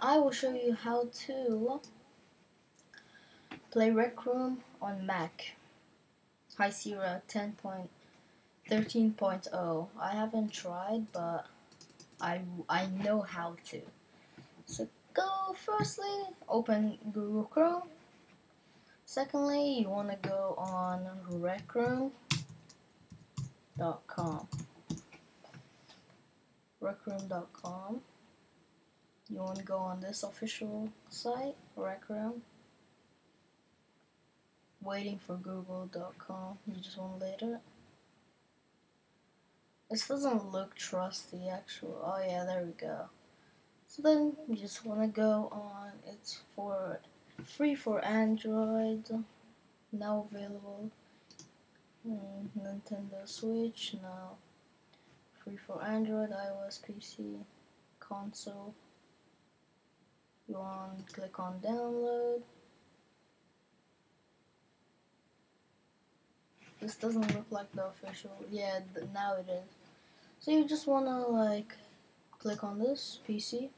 I will show you how to play Rec Room on Mac. High Sierra 10.13.0. I haven't tried, but I, I know how to. So go firstly, open Google Chrome. Secondly, you want to go on recroom.com. Recroom.com. You want to go on this official site, Recroom. Waiting for Google.com. You just want to later. This doesn't look trusty, actually. Oh yeah, there we go. So then you just want to go on. It's for free for Android. Now available. Mm, Nintendo Switch now. Free for Android, iOS, PC, console. You want click on download. This doesn't look like the official. Yeah, now it is. So you just want to like click on this PC.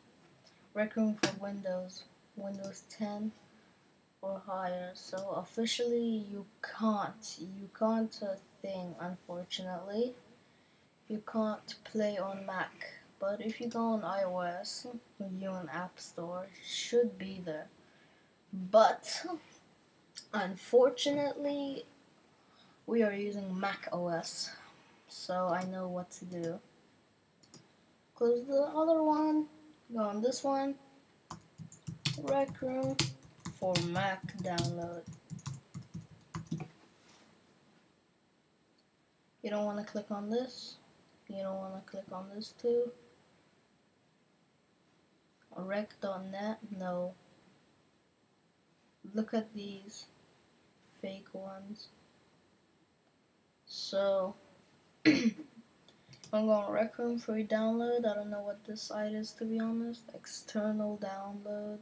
Rec Room for Windows, Windows 10 or higher. So officially you can't. You can't a thing unfortunately. You can't play on Mac. But if you go on iOS, you on App Store should be there. But unfortunately, we are using Mac OS, so I know what to do. Close the other one, go on this one, Rec Room for Mac download. You don't want to click on this. You don't want to click on this too rec.net? No. Look at these fake ones. So, I'm going Rec Room free download. I don't know what this site is to be honest. External download.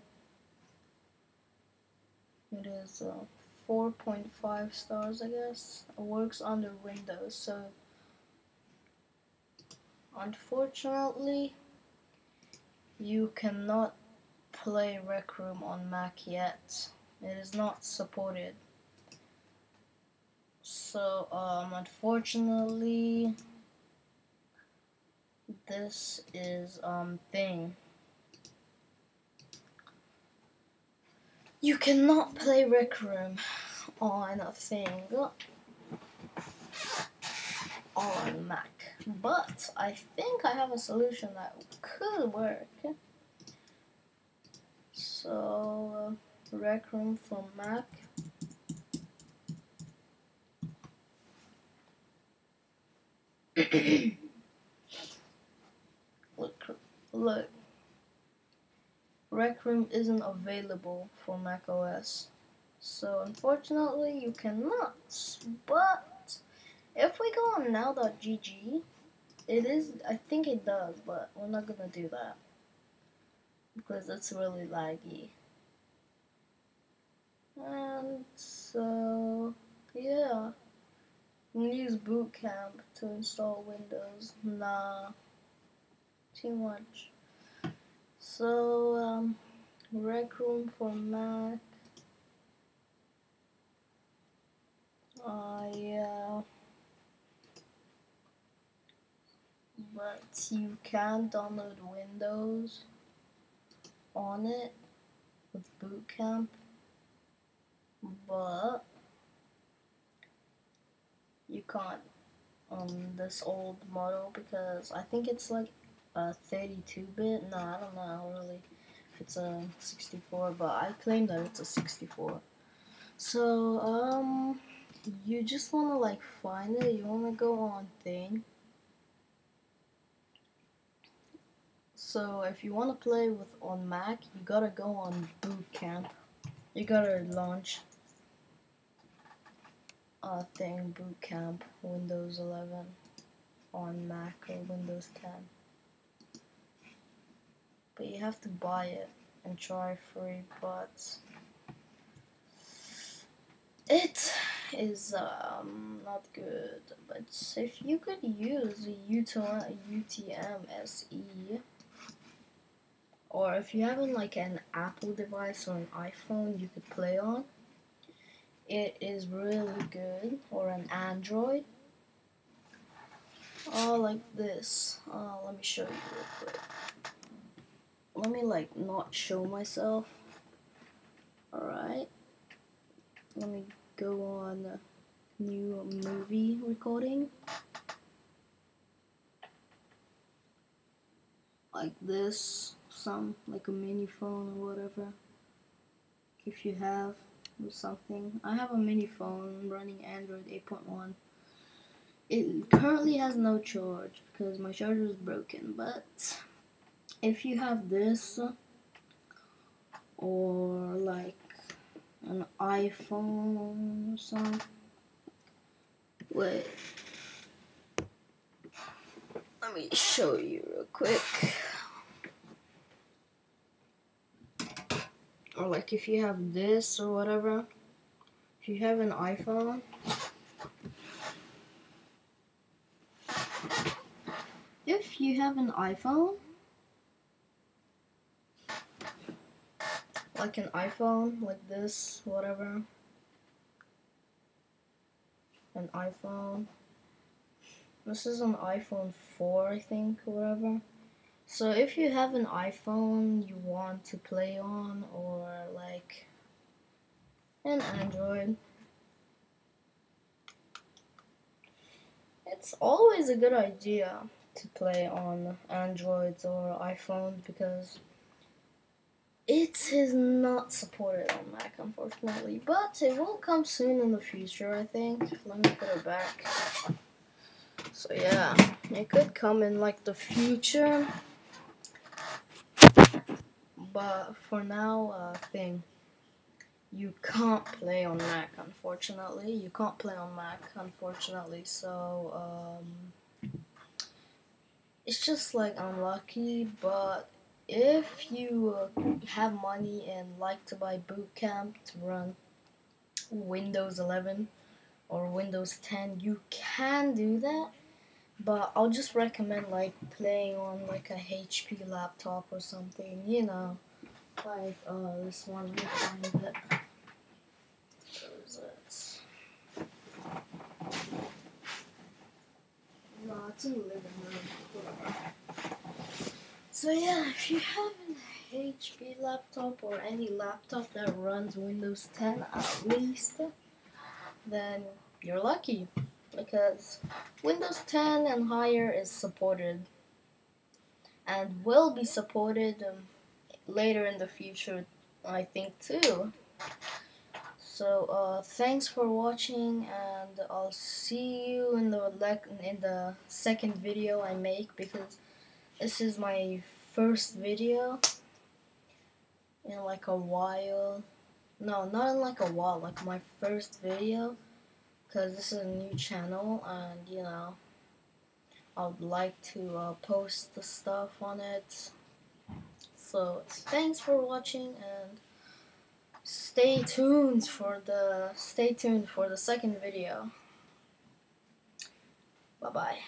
It is uh, 4.5 stars, I guess. It works under Windows, so unfortunately you cannot play Rec Room on Mac yet. It is not supported. So, um, unfortunately, this is, um, thing. You cannot play Rec Room on a thing on Mac. But I think I have a solution that could work. So, uh, Rec Room for Mac. look, look. Rec Room isn't available for Mac OS. So unfortunately you cannot. But if we go on now.gg, it is, I think it does, but we're not gonna do that. Because it's really laggy. And so, yeah. Use Boot Camp to install Windows. Nah, too much. So, um, Rec Room for Mac. Uh, yeah. But you can download Windows on it with Boot Camp, but you can't on this old model because I think it's like a 32-bit. No, I don't know really if it's a 64, but I claim that it's a 64. So, um, you just want to like find it. You want to go on thing So if you want to play with on Mac, you gotta go on Boot Camp. You gotta launch a thing Boot Camp Windows 11 on Mac or Windows 10. But you have to buy it and try free, but it is um, not good. But if you could use UTM SE or if you have like an Apple device or an iPhone you could play on it is really good. Or an Android. Oh like this. Uh, let me show you real quick. Let me like not show myself. Alright. Let me go on new movie recording. Like this some like a mini phone or whatever if you have or something. I have a mini phone running Android 8.1 it currently has no charge because my charger is broken but if you have this or like an iPhone or something wait. Let me show you real quick like if you have this or whatever if you have an iPhone if you have an iPhone like an iPhone like this whatever an iPhone this is an iPhone 4 I think or whatever so if you have an iPhone you want to play on or like an Android it's always a good idea to play on Androids or iPhones because it is not supported on Mac unfortunately but it will come soon in the future I think. Let me put it back. So yeah it could come in like the future but for now, uh, thing, you can't play on Mac, unfortunately. You can't play on Mac, unfortunately, so, um, it's just, like, unlucky, but if you uh, have money and like to buy Boot Camp to run Windows 11 or Windows 10, you can do that. But I'll just recommend like playing on like a HP laptop or something, you know, like uh, this one. Let me find it. It's living room. So yeah, if you have an HP laptop or any laptop that runs Windows 10 at least, then you're lucky because Windows 10 and higher is supported and will be supported um, later in the future I think too. So uh, thanks for watching and I'll see you in the in the second video I make because this is my first video in like a while. No not in like a while like my first video because this is a new channel and you know I would like to uh, post the stuff on it so thanks for watching and stay tuned for the stay tuned for the second video. Bye bye